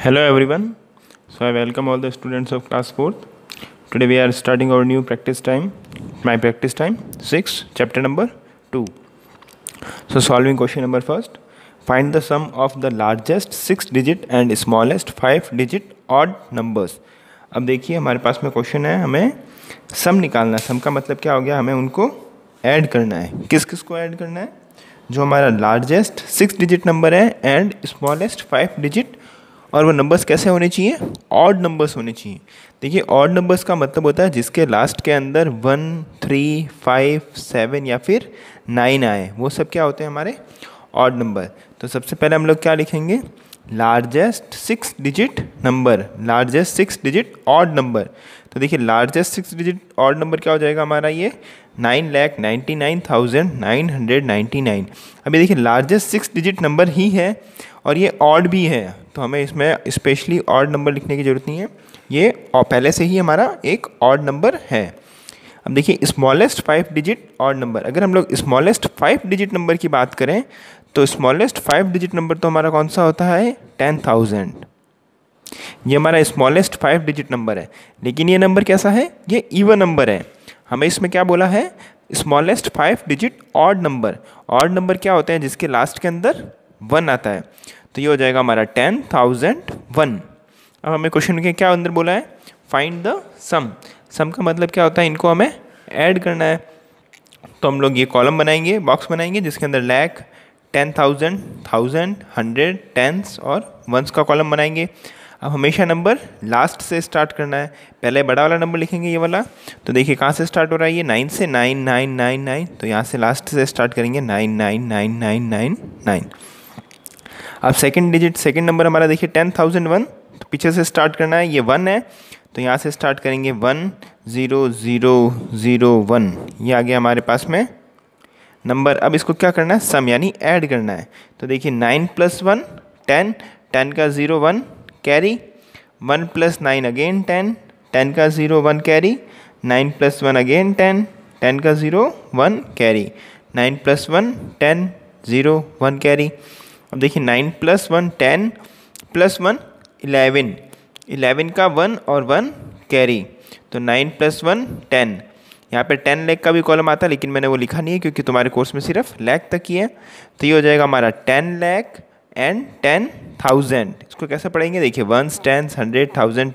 Hello everyone so I welcome all the students of class fourth today we are starting our new practice time my practice time six chapter number two so solving question number first find the sum of the largest six digit and smallest five digit odd numbers अब देखिए, हमारे पास में question है, हमें सम निकालना सम का मतलब क्या हो गया? हमें उनको ऐड करना है। किस किस को ऐड करना है? जो हमारा लार्जेस्ट सिक्स डिजिट नंबर है एंड स्मॉलेस्ट फाइव डिजिट और वो नंबर्स कैसे होने चाहिए? ऑड नंबर्स होने चाहिए। देखिए ऑड नंबर्स का मतलब होता है जिसके लास्ट के अंदर वन थ्री फाइव सेवन या फिर नाइन आए। वो सब क्या होते हैं हमारे? ऑड नंबर तो सबसे पहले हम लोग क्या लिखेंगे? Largest six digit number largest six digit odd number तो देखिए largest six digit odd number क्या हो जाएगा हमारा ये? Nine lakh ninety nine thousand nine hundred ninety nine. अभी देखिए लार्जेस्ट सिक्स डिजिट नंबर ही है और ये ऑड भी है। तो हमें इसमें स्पेशली ऑड नंबर लिखने की ज़रूरत नहीं है। ये पहले से ही हमारा एक ऑड नंबर है। अब देखिए smallest five digit odd number अगर हम लोग स्मॉलेस्ट फाइव डिजिट नंबर की बात करें तो स्मॉलेस्ट फाइव डिजिट नंबर तो हमारा कौन सा होता है? टेन थाउज़ेंड ये हमारा स्मॉलेस्ट फाइव डिजिट नंबर है। लेकिन ये नंबर कैसा है? ये ईवन नंबर है। हमें इसमें क्या बोला है? Smallest five digit odd number odd number क्या होते हैं? जिसके लास्ट के अंदर वन आता है। तो ये हो जाएगा हमारा टेन थाउज़ेंड वन अब हमें क्वेश्चन के क्या अंदर बोला है? फाइंड द सम सम का मतलब क्या होता है? इनको हमें ऐड करना है। तो हम लोग ये कॉलम बनाएँगे बॉक्स बनाएँगे, जिसके अंदर lakh ten thousand thousand hundred tens और वंस का कॉलम बनाएँगे। अब हमेशा नंबर लास्ट से स्टार्ट करना है। पहले बड़ा वाला नंबर लिखेंगे ये वाला। तो देखिए कहाँ से स्टार्ट हो रहा है ये? नाइन से नाइन नाइन नाइन नाइन तो यहाँ से लास्ट से स्टार्ट करेंगे। Nine nine nine nine nine nine अब सेकेंड डिजिट सेकेंड नंबर हमारा देखिए टेन थाउज़ेंड वन तो पीछे से स्टार्ट करना है। ये वन है। तो यहाँ से स्टार्ट करेंगे one zero zero zero one ये आ गया हमारे पास में नंबर अब इसको क्या करना है? सम यानी ऐड करना है। तो देखिए nine plus one ten ten का zero one carry one plus nine again ten ten का zero one carry nine plus one again ten ten का zero one carry nine plus one ten zero one carry अब देखिए nine plus one ten plus one eleven eleven का one और one carry तो nine plus one ten यहाँ पे ten lakh का भी कॉलम आता है, लेकिन मैंने वो लिखा नहीं है, क्योंकि तुम्हारे कोर्स में सिर्फ़ लैख तक ही है। तो ये हो जाएगा हमारा ten lakh and ten thousand. इसको कैसे पढ़ेंगे? देखिए ones tens hundred thousand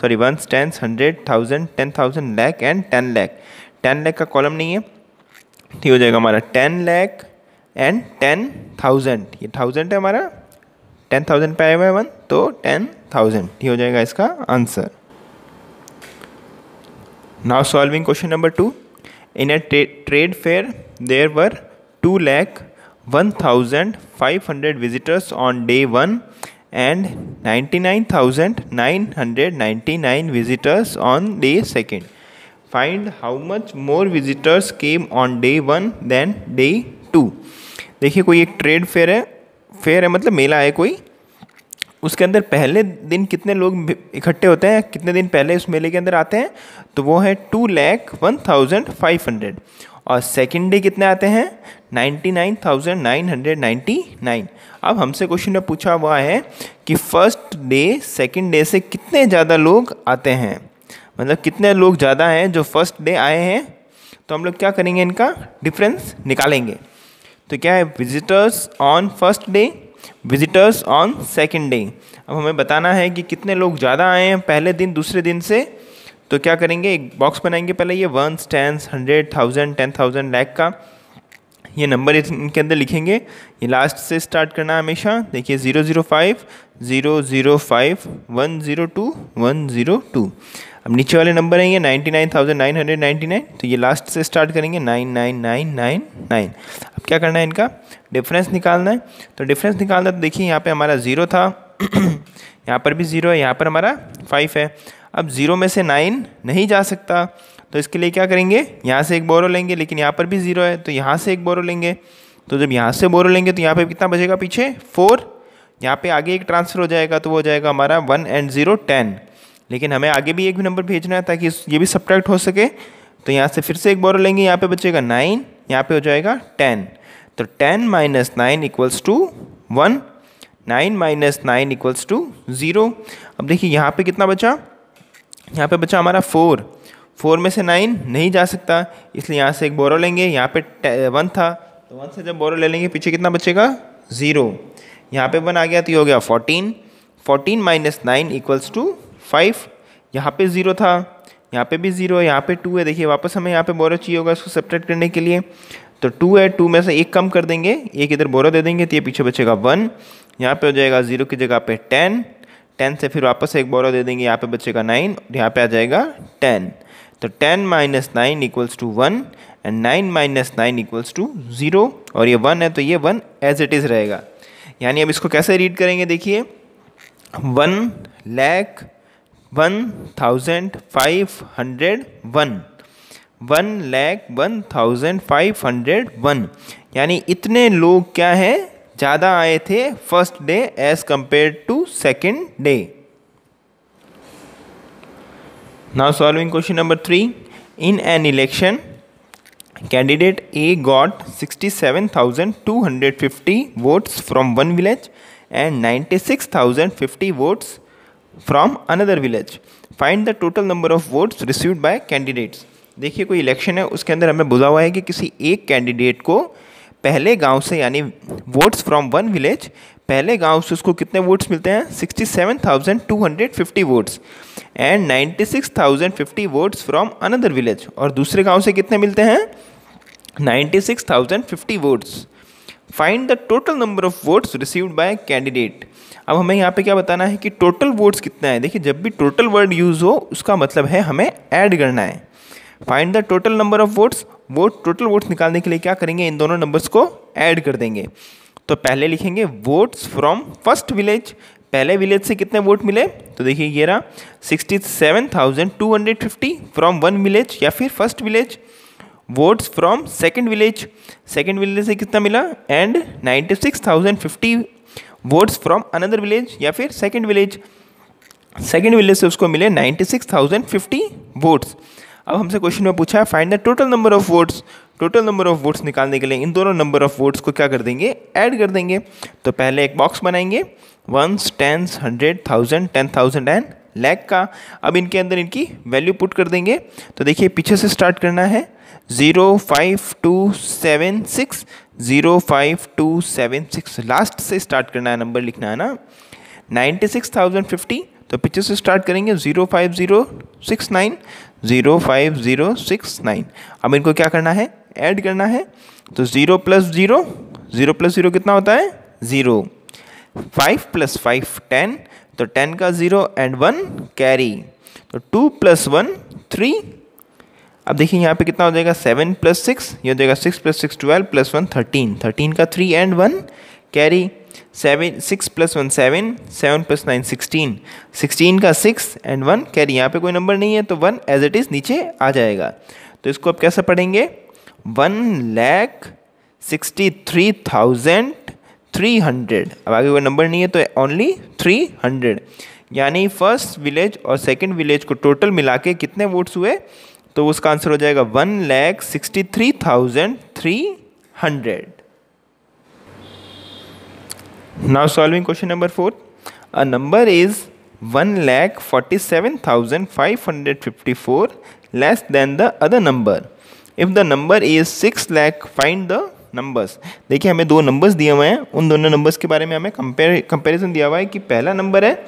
sorry ones tens hundred thousand ten thousand lakh and ten lakh ten lakh का कॉलम नहीं है। ठीक हो जाएगा हमारा ten lakh and ten thousand ये थाउज़ेंड है हमारा। टेन थाउज़ेंड पे आया हुआ है वन तो टेन थाउज़ेंड ये हो जाएगा इसका answer now solving question number 2 in a trade fair, there were 2 lakh 1500 visitors on day 1 and 99999 visitors on day 2nd find how much more visitors came on day 1 than day 2 देखिए, कोई एक trade fair है। Fair है मतलब मेला है कोई। उसके अंदर पहले दिन कितने लोग इकट्ठे होते हैं, कितने दिन पहले उस मेले के अंदर आते हैं तो वो है two lakh one thousand five hundred और सेकेंड डे कितने आते हैं? Ninety nine thousand nine hundred ninety nine अब हमसे क्वेश्चन में पूछा हुआ है कि फ़र्स्ट डे सेकेंड डे से कितने ज़्यादा लोग आते हैं? मतलब कितने लोग ज़्यादा हैं जो फ़र्स्ट डे आए हैं? तो हम लोग क्या करेंगे इनका? डिफरेंस निकालेंगे। तो क्या है? Visitors on first day visitors on second day अब हमें बताना है कि कितने लोग ज़्यादा आए हैं पहले दिन, दूसरे दिन से? तो क्या करेंगे? एक बॉक्स बनाएँगे पहले ये one tens hundred thousand ten thousand lakh का। ये नंबर इनके अंदर लिखेंगे। ये लास्ट से स्टार्ट करना हमेशा। देखिए zero zero five zero zero five one zero two one zero two अब नीचे वाले नंबर हैं ये ninety nine thousand nine hundred ninety nine तो ये लास्ट से स्टार्ट करेंगे nine nine nine nine nine अब क्या करना है इनका? डिफरेंस निकालना है। तो डिफरेंस निकालना तो देखिए यहाँ पे हमारा ज़ीरो था। यहाँ पर भी ज़ीरो है, यहाँ पर हमारा फाइव है। अब ज़ीरो में से नाइन नहीं जा सकता तो इसके लिए क्या करेंगे? यहाँ से एक बोरो लेंगे, लेकिन यहाँ पर भी ज़ीरो है तो यहाँ से एक बोरो लेंगे। तो जब यहाँ से बोरो लेंगे तो यहाँ पे कितना बचेगा पीछे? फोर। यहाँ पे आगे एक ट्रांसफ़र हो जाएगा तो वो हो जाएगा हमारा वन एंड ज़ीरो टेन। लेकिन हमें आगे भी एक भी नंबर भेजना है, ताकि ये भी सब्ट्रैक्ट हो सके। तो यहाँ से फिर से एक बोरो लेंगे, यहाँ पे बचेगा नाइन, यहाँ पे हो जाएगा टेन। तो ten minus nine equals to one, nine minus nine equals to zero. अब देखिए, यहाँ पे कितना बचा? यहाँ पे बचा हमारा फोर। फोर में से नाइन नहीं जा सकता, इसलिए यहाँ से एक बोरो लेंगे। यहाँ पे वन था तो वन से जब बोरो ले लेंगे, पीछे कितना बचेगा? ज़ीरो। यहाँ पे वन आ गया तो ये हो गया fourteen. Fourteen minus nine equals to five. यहाँ पे ज़ीरो था, यहाँ पे भी ज़ीरो है, यहाँ पे टू है। देखिए, वापस हमें यहाँ पे बोरो चाहिए होगा इसको सेपरेट करने के लिए। तो टू है, टू में से एक कम कर देंगे, एक इधर बोरो दे देंगे तो ये पीछे बचेगा वन। यहाँ पे हो जाएगा ज़ीरो की जगह पे टेन। टेन से फिर वापस एक बोरो दे देंगे यहाँ पे बचेगा नाइन और यहाँ पे आ जाएगा टेन। तो ten minus nine equals to one and nine minus nine equals to zero और ये वन है तो ये वन एज इट इज़ रहेगा। यानी अब इसको कैसे रीड करेंगे देखिए? One lakh one thousand five hundred one. One lakh one thousand five hundred one. यानी इतने लोग क्या हैं? ज़्यादा आए थे first day as compare to second day now solving question number three in an election candidate A got sixty seven thousand two hundred fifty votes from one village and ninety six thousand fifty votes from another village find the total number of votes received by candidates देखिए, कोई election है, उसके अंदर हमें बुला हुआ है कि किसी एक कैंडिडेट को पहले गाँव से यानी वोट्स फ्रॉम वन विलेज पहले गाँव से उसको कितने वोट्स मिलते हैं? 67,250 votes and 96,050 votes from another village और दूसरे गाँव से कितने मिलते हैं? 96,050 votes find the total number of votes received by candidate अब हमें यहाँ पे क्या बताना है कि टोटल वोट्स कितना है? देखिए जब भी टोटल वर्ड यूज़ हो उसका मतलब है हमें ऐड करना है। Find the total number of votes vote total votes निकालने के लिए क्या करेंगे? इन दोनों नंबर्स को ऐड कर देंगे। तो पहले लिखेंगे वोट्स फ्रॉम फ़र्स्ट विलेज पहले विलेज से कितने वोट मिले? तो देखिए ये रहा। Sixty seven thousand two hundred fifty from one village या फिर first village votes from second village second village से कितना मिला? And ninety six thousand fifty votes from another village या फिर सेकेंड विलेज सेकेंड विलेज से उसको मिले ninety six thousand fifty votes अब हमसे क्वेश्चन में पूछा है find the total number of votes total number of votes निकालने के लिए इन दोनों नंबर ऑफ़ वोट्स को क्या कर देंगे? ऐड कर देंगे। तो पहले एक बॉक्स बनाएँगे। Ones tens hundred thousand ten thousand and lakh का। अब इनके अंदर इनकी वैल्यू पुट कर देंगे। तो देखिए, पीछे से स्टार्ट करना है। Zero five two seven six zero five two seven six last से स्टार्ट करना है नंबर लिखना है ना। नाइन्टी सिक्स थाउज़ेंड फिफ्टी तो पीछे से स्टार्ट करेंगे। Zero five zero six nine zero five zero six nine. अब इनको क्या करना है? ऐड करना है। तो zero plus zero zero plus zero कितना होता है? Zero. Five plus five, ten. तो टेन का ज़ीरो एंड वन कैरी। तो टू प्लस वन, थ्री। अब देखिए यहाँ पे कितना हो जाएगा? सेवन प्लस सिक्स, ये हो जाएगा six plus six, twelve plus one, thirteen. Thirteen का three and one carry. Seven six plus one seven seven plus nine sixteen sixteen का सिक्स एंड वन कैरी यहाँ पे कोई नंबर नहीं है तो वन एज इट इज़ नीचे आ जाएगा। तो इसको आप कैसे पढ़ेंगे? One lakh sixty three thousand three hundred अब आगे कोई नंबर नहीं है तो ओनली थ्री हंड्रेड यानी फ़र्स्ट विलेज और सेकेंड विलेज को टोटल मिला के कितने वोट्स हुए? तो उसका आंसर हो जाएगा one lakh sixty three thousand three hundred Now solving question number 4. A number is 1 lakh 47,554 less than the other number. If the number is 6 lakh find the numbers देखिए हमें दो नंबर्स दिए हुए हैं। उन दोनों नंबर्स के बारे में हमें कंपेरिजन दिया हुआ है कि पहला नंबर है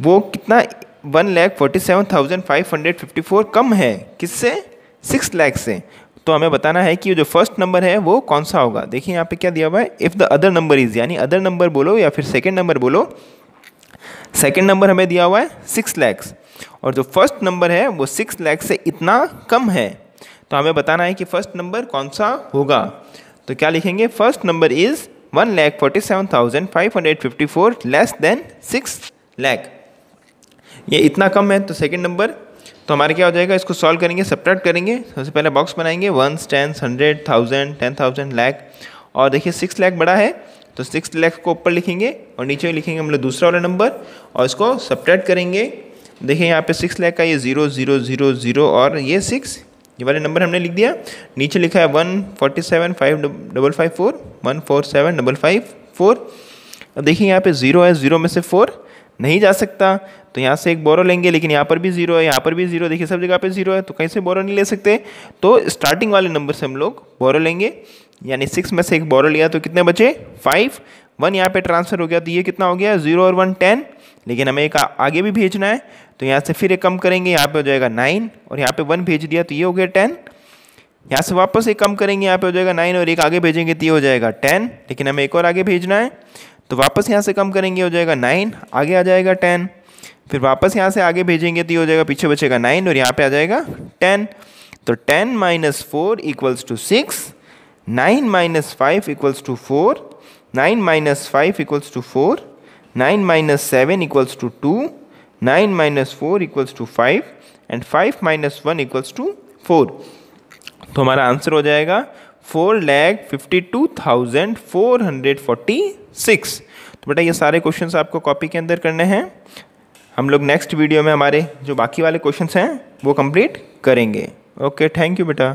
वो कितना one lakh forty seven thousand five hundred fifty four कम है? किससे? सिक्स लैख से। तो हमें बताना है कि जो फ़र्स्ट नंबर है, वो कौन सा होगा? देखिए यहाँ पे क्या दिया हुआ है? If the other number is यानी अदर नंबर बोलो या फिर सेकेंड नंबर बोलो सेकेंड नंबर हमें दिया हुआ है सिक्स लैक्स और जो फ़र्स्ट नंबर है, वो सिक्स लैक्स से इतना कम है। तो हमें बताना है कि फ़र्स्ट नंबर कौन सा होगा? तो क्या लिखेंगे? First number is one lakh forty seven thousand five hundred fifty four less than six lakh ये इतना कम है तो सेकेंड नंबर तो हमारे क्या हो जाएगा? इसको सॉल्व करेंगे सब्ट्रैक्ट करेंगे। सबसे पहले बॉक्स बनाएँगे। Ones tens hundred thousand ten thousand lakh और देखिए सिक्स लैख बड़ा है। तो सिक्स लैख को ऊपर लिखेंगे और नीचे लिखेंगे हम लोग दूसरा वाला नंबर और इसको सब्ट्रैक्ट करेंगे। देखिए, यहाँ पे सिक्स लैख का ये ज़ीरो ज़ीरो ज़ीरो ज़ीरो और ये सिक्स ये वाले नंबर हमने लिख दिया। नीचे लिखा है one forty seven five double five four one four seven double five four देखिए, यहाँ पे ज़ीरो है ज़ीरो में से फोर नहीं जा सकता तो यहाँ से एक बोरो लेंगे, लेकिन यहाँ पर भी ज़ीरो है, यहाँ पर भी ज़ीरो देखिए सब जगह पे ज़ीरो है तो कहीं से बोरो नहीं ले सकते। तो स्टार्टिंग वाले नंबर से हम लोग बोरो लेंगे, यानी सिक्स में से एक बोरो लिया तो कितने बचे? फाइव वन यहाँ पे ट्रांसफ़र हो गया तो ये कितना हो गया? ज़ीरो और वन टेन लेकिन हमें एक आगे भी भेजना है तो यहाँ से फिर एक कम करेंगे, यहाँ पे हो जाएगा नाइन और यहाँ पे वन भेज दिया तो ये हो गया टेन यहाँ से वापस एक कम करेंगे, यहाँ पे हो जाएगा नाइन और एक आगे भेजेंगे तो ये हो जाएगा टेन लेकिन हमें एक और आगे भेजना है तो वापस यहाँ से कम करेंगे, हो जाएगा नाइन आगे आ जाएगा टेन फिर वापस यहाँ से आगे भेजेंगे तो ये हो जाएगा, पीछे बचेगा नाइन और यहाँ पे आ जाएगा टेन तो ten minus four equals to six nine minus five equals to four nine minus five equals to four nine minus seven equals to two nine minus four equals to five and five minus one equals to four तो हमारा answer हो जाएगा four lakh fifty two thousand four hundred forty six. तो बेटा, ये सारे questions आपको copy के अंदर करने हैं। हम लोग नेक्स्ट वीडियो में हमारे जो बाकी वाले क्वेश्चंस हैं, वो कंप्लीट करेंगे। ओके थैंक यू बेटा।